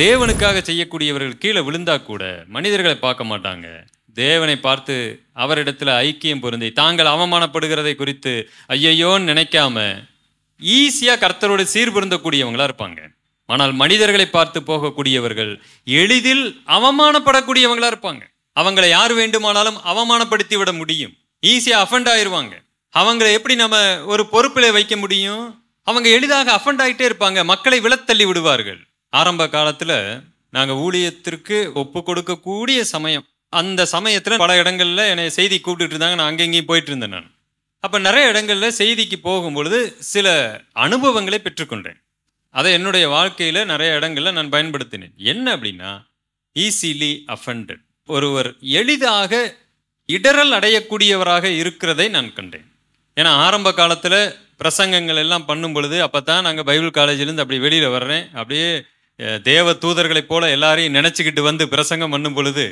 தேவனுக்காக செய்யக்கூடியவர்கள் கீழே விழுந்தா கூட மனிதர்களை பார்க்க மாட்டாங்க. தேவனை பார்த்து அவரிடத்துல ஐக்கியம் பொருந்தி தாங்கள் அவமானப்படுகிறதை குறித்து ஐயையோன்னு நினைக்காம ஈஸியா கர்த்தரோடு சீர்பொருந்தக்கூடியவங்களா இருப்பாங்க. ஆனால் மனிதர்களை பார்த்து போகக்கூடியவர்கள் எளிதில் அவமானப்படக்கூடியவங்களா இருப்பாங்க. அவங்களை யார் வேண்டுமானாலும் அவமானப்படுத்தி விட முடியும். ஈஸியா அஃபண்ட் ஆயிடுவாங்க அவங்களை எப்படி நம்ம ஒரு பொறுப்பில் வைக்க முடியும்? அவங்க எளிதாக அஃபண்ட் ஆகிட்டே இருப்பாங்க. மக்களை விழத்தள்ளி விடுவார்கள். ஆரம்ப காலத்தில் நாங்கள் ஊழியத்திற்கு ஒப்பு கொடுக்கக்கூடிய சமயம். அந்த சமயத்தில் பல இடங்களில் என்னை செய்தி கூப்பிட்டுட்டு இருந்தாங்க. நான் அங்கெங்கேயும் போயிட்டு இருந்தேன் நான். அப்போ நிறைய இடங்களில் செய்திக்கு போகும்பொழுது சில அனுபவங்களை பெற்றுக்கொண்டேன். அதை என்னுடைய வாழ்க்கையில் நிறைய இடங்களில் நான் பயன்படுத்தினேன். என்ன அப்படின்னா ஈஸிலி அஃபண்டட் ஒருவர் எளிதாக இடரல் அடையக்கூடியவராக இருக்கிறதை நான் கண்டேன். ஏன்னா ஆரம்ப காலத்தில் பிரசங்கங்கள் எல்லாம் பண்ணும் பொழுது அப்போ தான் நாங்கள் பைபிள் காலேஜிலேருந்து அப்படி வெளியில் வர்றேன். அப்படியே தேவ தூதர்களைப் போல எல்லாரையும் நினச்சிக்கிட்டு வந்து பிரசங்கம் பண்ணும் பொழுது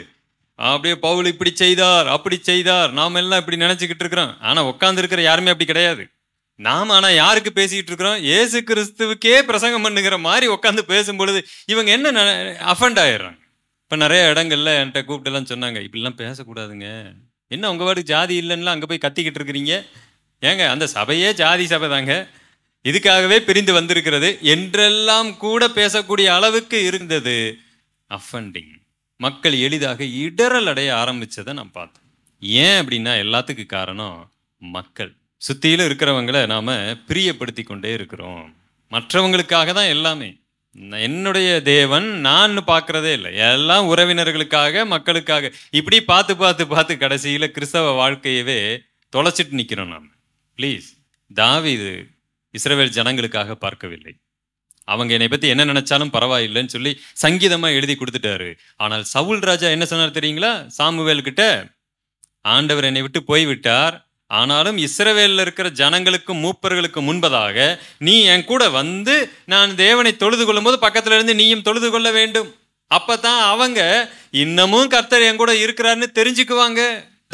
அப்படியே பவுல் இப்படி செய்தார் அப்படி செய்தார் நாம் எல்லாம் இப்படி நினச்சிக்கிட்டு இருக்கிறோம். ஆனால் உட்காந்துருக்கிற யாருமே அப்படி கிடையாது. நாம் ஆனால் யாருக்கு பேசிக்கிட்டு இருக்கிறோம்? ஏசு கிறிஸ்துவுக்கே பிரசங்கம் பண்ணுங்கிற மாதிரி உட்காந்து பேசும் பொழுது இவங்க என்ன அஃபண்ட் ஆயிடுறாங்க. இப்போ நிறைய இடங்கள்ல என்கிட்ட கூப்பிட்டுலாம் சொன்னாங்க இப்படிலாம் பேசக்கூடாதுங்க. என்ன உங்கள் வாட்டுக்கு ஜாதி இல்லைன்னா அங்கே போய் கத்திக்கிட்டு இருக்கிறீங்க? ஏங்க அந்த சபையே ஜாதி சபை தாங்க. இதுக்காகவே பிரிந்து வந்திருக்கிறது என்றெல்லாம் கூட பேசக்கூடிய அளவுக்கு இருந்தது. அஃபண்டிங் மக்கள் எளிதாக இடரல் அடைய ஆரம்பித்ததை நான் பார்த்தேன். ஏன் அப்படின்னா எல்லாத்துக்கு காரணம் மக்கள். சுத்தியில இருக்கிறவங்களை நாம் பிரியப்படுத்தி கொண்டே இருக்கிறோம். மற்றவங்களுக்காக தான் எல்லாமே. என்னுடைய தேவன் நான் பார்க்குறதே இல்லை. எல்லாம் உறவினர்களுக்காக மக்களுக்காக. இப்படி பார்த்து பார்த்து பார்த்து கடைசியில் கிறிஸ்தவ வாழ்க்கையவே தொலைச்சிட்டு நிற்கிறோம் நாம். ப்ளீஸ் தாவீது இஸ்ரவேல் ஜனங்களுக்காக பார்க்கவில்லை. அவங்க என்னை பற்றி என்ன நினச்சாலும் பரவாயில்லைன்னு சொல்லி சங்கீதமாக எழுதி கொடுத்துட்டாரு. ஆனால் சவுல் ராஜா என்ன சொன்னார் தெரியுங்களா? சாமுவேல் கிட்ட ஆண்டவர் என்னை விட்டு போய்விட்டார். ஆனாலும் இஸ்ரவேலில் இருக்கிற ஜனங்களுக்கும் மூப்பர்களுக்கும் முன்பதாக நீ என் கூட வந்து நான் தேவனை தொழுது கொள்ளும்போது பக்கத்தில் இருந்து நீயும் தொழுது கொள்ள வேண்டும். அப்போ தான் அவங்க இன்னமும் கர்த்தர் என் கூட இருக்கிறாருன்னு தெரிஞ்சுக்குவாங்க.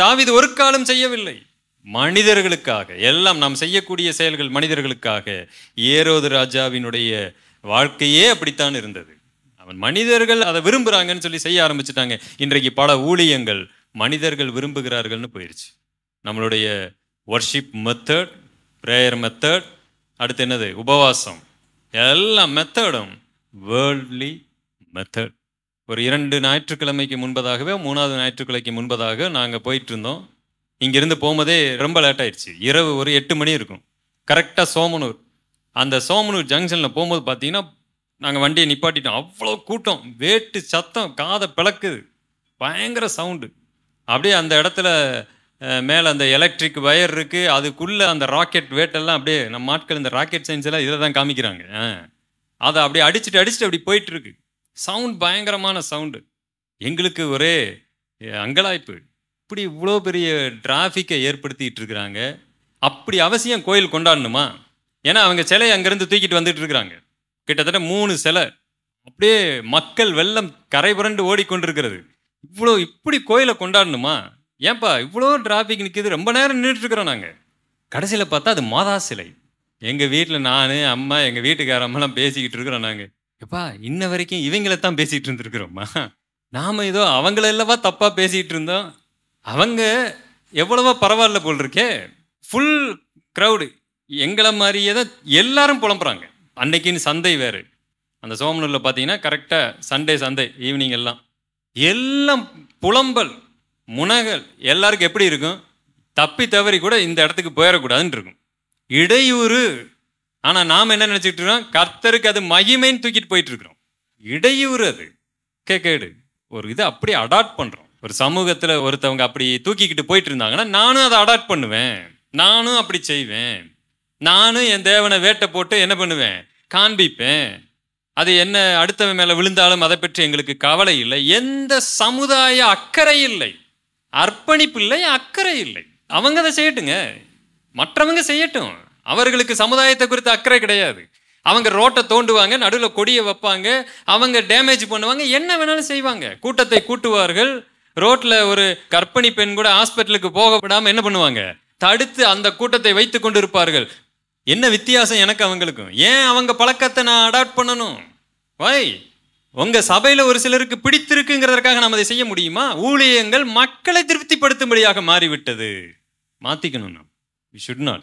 தாவிது ஒரு காலம் செய்யவில்லை. மனிதர்களுக்காக எல்லாம் நாம் செய்யக்கூடிய செயல்கள் மனிதர்களுக்காக ஏரோது ராஜாவினுடைய வாழ்க்கையே அப்படித்தான் இருந்தது. அவன் மனிதர்கள் அதை விரும்புகிறாங்கன்னு சொல்லி செய்ய ஆரம்பிச்சிட்டாங்க. இன்றைக்கு பல ஊழியங்கள் மனிதர்கள் விரும்புகிறார்கள்னு போயிடுச்சு நம்மளுடைய ஒர்ஷிப் மெத்தட் ப்ரேயர் மெத்தட் அடுத்து என்னது? உபவாசம். எல்லா மெத்தடும் வேர்ல்ட்லி மெத்தட் ஒரு இரண்டு ஞாயிற்றுக்கிழமைக்கு முன்பதாகவே மூணாவது ஞாயிற்றுக்கிழமைக்கு முன்பதாக நாங்கள் போயிட்டு இருந்தோம். இங்கேருந்து போகும்போதே ரொம்ப லேட் ஆயிடுச்சு. இரவு ஒரு எட்டு மணி இருக்கும். கரெக்டாக சோமனூர். அந்த சோமனூர் ஜங்ஷனில் போகும்போது பார்த்தீங்கன்னா நாங்கள் வண்டியை நிப்பாட்டிட்டோம். அவ்வளோ கூட்டம். வேட்டு சத்தம் காதை பிளக்குது. பயங்கர சவுண்டு அப்படியே அந்த இடத்துல மேலே அந்த எலக்ட்ரிக் ஒயர் இருக்குது அதுக்குள்ளே அந்த ராக்கெட் வேட்டெல்லாம் அப்படியே நம்ம ஆட்கள் இந்த ராக்கெட் சயின்ஸ் எல்லாம் இதை தான் காமிக்கிறாங்க. அதை அப்படியே அடிச்சுட்டு அடிச்சுட்டு அப்படி போயிட்டுருக்கு சவுண்ட் பயங்கரமான சவுண்டு எங்களுக்கு ஒரே அங்கலாய்ப்பு. இப்படி இவ்வளோ பெரிய டிராஃபிக்கை ஏற்படுத்திட்டு இருக்கிறாங்க? அப்படி அவசியம் கோயில் கொண்டாடணுமா? ஏன்னா அவங்க சிலையை அங்கேருந்து தூக்கிட்டு வந்துட்டு இருக்கிறாங்க. கிட்டத்தட்ட மூணு சிலை. அப்படியே மக்கள் வெள்ளம் கரை புரண்டு ஓடிக்கொண்டிருக்கிறது. இவ்வளோ இப்படி கோயிலை கொண்டாடணுமா? ஏன்பா இவ்வளோ டிராஃபிக் நிற்கிது ரொம்ப நேரம் நின்றுட்டுருக்குறோம் நாங்கள் கடைசியில் பார்த்தா அது மாதா சிலை. எங்கள் வீட்டில் நான் அம்மா எங்கள் வீட்டுக்காரம்மெல்லாம் பேசிக்கிட்டு இருக்கிறோம் நாங்கள் எப்பா இன்ன வரைக்கும் இவங்கள தான் பேசிகிட்டு இருந்துருக்குறோம்மா நாம் ஏதோ அவங்கள இல்லவா தப்பாக பேசிகிட்டு இருந்தோம். அவங்க எவ்வளவோ பரவாயில்ல போல் இருக்கே. ஃபுல் க்ரௌடு எங்களை மாதிரியே தான் எல்லாரும் புலம்புறாங்க. அன்னைக்குன்னு சந்தை வேறு. அந்த சோமனூரில் பார்த்தீங்கன்னா கரெக்டாக சண்டே சந்தை ஈவினிங் எல்லாம். எல்லாம் புலம்பல் முனகல் எல்லாருக்கும் எப்படி இருக்கும்? தப்பி தவறி கூட இந்த இடத்துக்கு போயிடக்கூடாதுன்னு இருக்கும். இடையூறு. ஆனால் நாம் என்ன நினச்சிக்கிட்டு இருக்கோம்? கர்த்தருக்கு அது மகிமைன்னு தூக்கிட்டு போயிட்டு இருக்கிறோம். இடையூறு அது. கே கேடு. ஒரு இதை அப்படியே அடாப்ட் பண்ணுறோம் ஒரு சமூகத்தில் ஒருத்தவங்க அப்படி தூக்கிக்கிட்டு போயிட்டு இருந்தாங்கன்னா நானும் அதை அடாப்ட் பண்ணுவேன். நானும் அப்படி செய்வேன். நானும் என் தேவனை வேட்டை போட்டு என்ன பண்ணுவேன்? காண்பிப்பேன். அது என்ன அடுத்தவன் மேலே விழுந்தாலும் அதை பற்றி எங்களுக்கு கவலை இல்லை. எந்த சமுதாய அக்கறை இல்லை. அர்ப்பணிப்பு இல்லை அக்கறை இல்லை. அவங்க அதை செய்யட்டுங்க. மற்றவங்க செய்யட்டும். அவர்களுக்கு சமுதாயத்தை குறித்து அக்கறை கிடையாது. அவங்க ரோட்டை தோண்டுவாங்க நடுவில் கொடியை வைப்பாங்க அவங்க டேமேஜ் பண்ணுவாங்க என்ன வேணாலும் செய்வாங்க. கூட்டத்தை கூட்டுவார்கள் ரோட்ல ஒரு கர்ப்பிணி பெண் கூட ஹாஸ்பிட்டலுக்கு போக விடாம என்ன பண்ணுவாங்க? தடுத்து அந்த கூட்டத்தை வைத்து கொண்டு இருப்பார்கள் என்ன வித்தியாசம் எனக்கு அவங்களுக்கும்? ஏன் அவங்க பழக்கத்தை நான் அடாப்ட் பண்ணணும்? வை உங்க சபையில ஒரு சிலருக்கு பிடித்திருக்குங்கிறதற்காக நாம் அதை செய்ய முடியுமா? ஊழியங்கள் மக்களை திருப்திப்படுத்தும்படியாக மாறிவிட்டது. மாத்திக்கணும் நாம். We should not